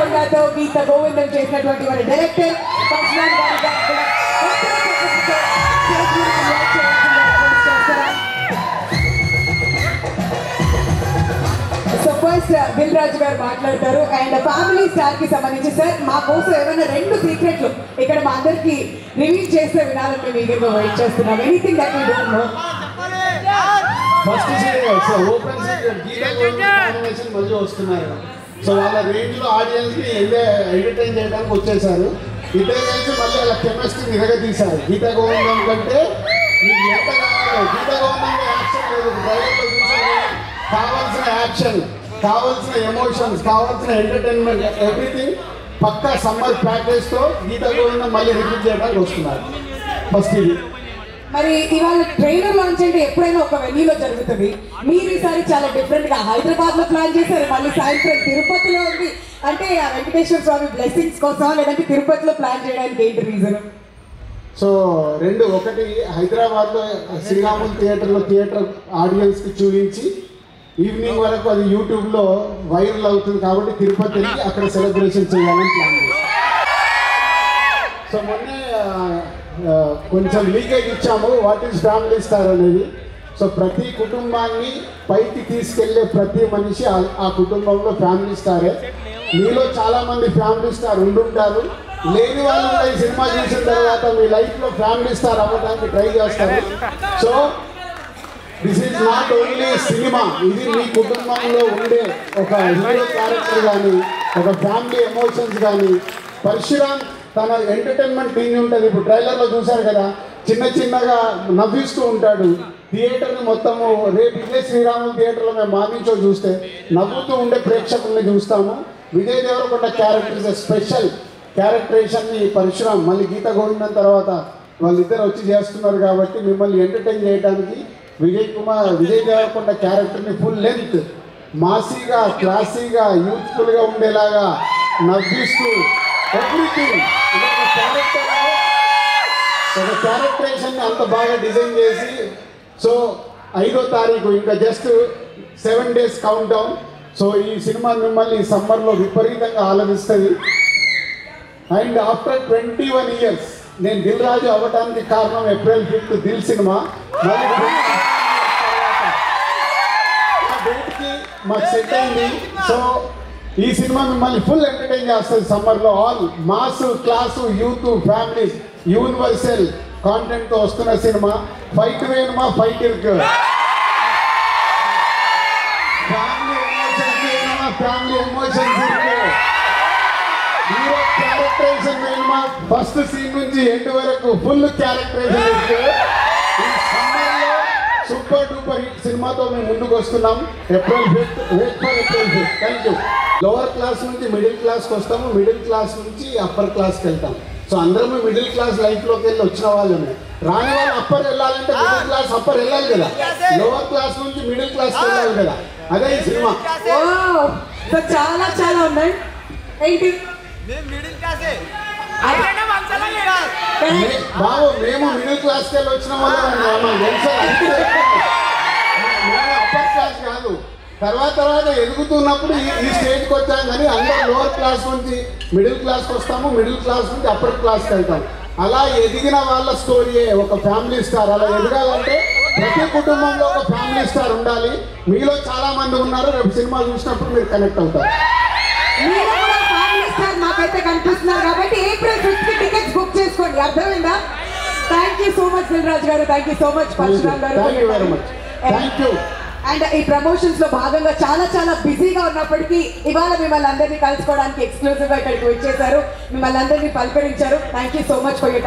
కొండతో గీత గోవిందం చేసినటువంటి వారి డైరెక్టర్ పరశురామ్ గారి గారు సో ఫస్ట్ దిల్ రాజు గారు మాట్లాడతారు అండ్ ఫ్యామిలీ స్టార్కి సంబంధించి సార్ మా కోసం ఏమైనా రెండు సీక్రెట్లు ఇక్కడ మా అందరికి రివీల్ చేస్తే వినాలని మేము ఈగర్గా వెయిట్ చేస్తున్నాం anything that we don't know first secret so open secret Geetha Govindam మళ్ళీ వస్తున్నారు సో వాళ్ళ రేంజ్లో ఆడియన్స్ని ఎంటర్టైన్ చేయడానికి వచ్చేసారు. ఇద్దరు కలిసి మళ్ళీ వాళ్ళ కెమిస్ట్రీ నిరగ తీశారు గీత గోవిందం కంటే మీకు ఎంత కావాలో గీత గోవిందంలో యాక్షన్ లేదు. ట్రైలర్లో చూసారు కావాల్సిన యాక్షన్ కావాల్సిన ఎమోషన్స్ కావాల్సిన ఎంటర్టైన్మెంట్ ఎవ్రీథింగ్ పక్కా సమ్మర్ ప్యాకేజ్తో గీత గోవిందం మళ్ళీ రిపీట్ చేయడానికి వస్తున్నారు. ఫస్ట్ ఇది. మరి ఇవాళ ట్రైలర్ లాంచ్ అంటే ఎప్పుడైనా ఒక వెన్యూలో జరుగుతుంది. మీరు ఈసారి చాలా డిఫరెంట్గా హైదరాబాద్లో ప్లాన్ చేశారు మళ్ళీ సాయంత్రం తిరుపతిలో ఉంది. అంటే ఆ వెంకటేశ్వర స్వామి బ్లెస్సింగ్స్ కోసం లేదంటే తిరుపతిలో ప్లాన్ చేయడానికి ఏంటి రీజన్ సో రెండు ఒకటి హైదరాబాద్లో శ్రీరాములు థియేటర్లో థియేటర్ ఆడియన్స్కి చూపించి ఈవినింగ్ వరకు అది యూట్యూబ్లో వైరల్ అవుతుంది కాబట్టి తిరుపతి వెళ్ళి అక్కడ సెలబ్రేషన్ చేయాలని ప్లాన్ కొంచెం లీకేజ్ ఇచ్చాము వాట్ ఈస్ ఫ్యామిలీ స్టార్ అనేది. సో ప్రతి కుటుంబాన్ని పైకి తీసుకెళ్ళే ప్రతి మనిషి ఆ- కుటుంబంలో ఫ్యామిలీ స్టారే. మీలో చాలా మంది ఫ్యామిలీ స్టార్ ఉండుంటారు. లేని వాళ్ళు కూడా ఈ సినిమా చూసిన తర్వాత మీ లైఫ్లో ఫ్యామిలీ స్టార్ అవ్వడానికి ట్రై చేస్తారు. So this is not only cinema ఇది మీ కుటుంబంలో ఉండే ఒక హీరో క్యారెక్టర్ కానీ ఒక ఫ్యామిలీ ఎమోషన్స్ కానీ పరశురామ్ తన ఎంటర్టైన్మెంట్ టీం ఉంటుంది. ఇప్పుడు ట్రైలర్లో చూశారు కదా చిన్న చిన్నగా నవ్విస్తూ ఉంటాడు. థియేటర్ని మొత్తము రేపు విజయ శ్రీరాములు థియేటర్లో మేము మార్నింగ్ చూస్తే నవ్వుతూ ఉండే ప్రేక్షకుల్ని చూస్తాము. Vijay Deverakonda character is special క్యారెక్టరేషన్ని Parasuram మళ్ళీ గీత గోవిందం తర్వాత వాళ్ళిద్దరు వచ్చి చేస్తున్నారు కాబట్టి మిమ్మల్ని ఎంటర్టైన్ చేయడానికి విజయ్ కుమార్ విజయ్ దేవరకొండ క్యారెక్టర్ని ఫుల్ లెంత్ మాసీగా క్లాసీగా యూత్ఫుల్గా ఉండేలాగా నవ్విస్తూ ఎవ్రీథింగ్ ఒక క్యారెక్టర్ ఒక క్యారెక్టరేషన్ని అంత బాగా డిజైన్ చేసి సో ఐదో తారీఖు ఇంకా just seven days count down so ఈ సినిమా మిమ్మల్ని సమ్మర్లో విపరీతంగా ఆలపిస్తుంది. And after twenty one years నేను దిల్ రాజు అవ్వడానికి కారణం ఏప్రిల్ ఫిఫ్త్ దిల్ సినిమా. డేట్కి మాకు సెట్ అయింది. సో ఈ సినిమా మిమ్మల్ని ఫుల్ ఎంటర్టైన్ చేస్తుంది సమ్మర్లో. All mass class youth families universal కాంటెంట్తో వస్తున్న సినిమా. ఫైట్ వేనుమా ఫైట్ ఫ్యామిలీ ఫస్ట్ సీన్ నుంచి ఎండ్ వరకు full characterization super duper hit సినిమాతో మేము ముందుకు వస్తున్నాం April fifth for April fifth thank you lower class నుంచి మిడిల్ క్లాస్కి వస్తాము మిడిల్ క్లాస్ నుంచి అప్పర్ క్లాస్కి వెళ్తాం సో అందరము మిడిల్ క్లాస్ లైఫ్లోకి వెళ్ళి వచ్చిన వాళ్ళమే రాని వాళ్ళు అప్పర్ వెళ్ళాలంటే మిడిల్ క్లాస్ అప్పర్ వెళ్ళాలి కదా లోవర్ క్లాస్ నుంచి మిడిల్ క్లాస్కి వెళ్ళాలి కదా అదే ఈ సినిమా చాలా చాలా ఉన్నాయి ఏంటి క్లాసే బాబు మేము మిడిల్ క్లాస్కి వెళ్ళి వచ్చిన వాళ్ళం తెలుసా తర్వాత తర్వాత ఎదుగుతున్నప్పుడు ఈ స్టేజ్కి వచ్చాం కానీ అందరూ లోవర్ క్లాస్ నుంచి మిడిల్ క్లాస్కి వస్తాము మిడిల్ క్లాస్ నుంచి అప్పర్ క్లాస్కి వెళ్తాం. అలా ఎదిగిన వాళ్ళ స్టోరీయే ఒక ఫ్యామిలీ స్టార్ అలా ఎదగాలంటే ప్రతి కుటుంబంలో ఒక ఫ్యామిలీ స్టార్ ఉండాలి. మీలో చాలా మంది ఉన్నారు రేపు సినిమా చూసినప్పుడు మీరు కనెక్ట్ అవుతారు. మాకైతే కనిపిస్తున్నారు కాబట్టి ఏప్రిల్ ఫిఫ్త్ టికెట్స్ బుక్ చేసుకోండి. అర్థమైందా? Thank you so much Dilraj గారు. Thank you so much Parasuram గారు. Thank you very much thank you and ఈ ప్రమోషన్స్లో భాగంగా చాలా చాలా బిజీగా ఉన్నప్పటికీ ఇవాళ మిమ్మల్ని అందరినీ కలుసుకోవడానికి ఎక్స్క్లూజివ్గా ఇక్కడికి వచ్చేసారు. మిమ్మల్ని అందరినీ పలకరించారు. Thank you so much for you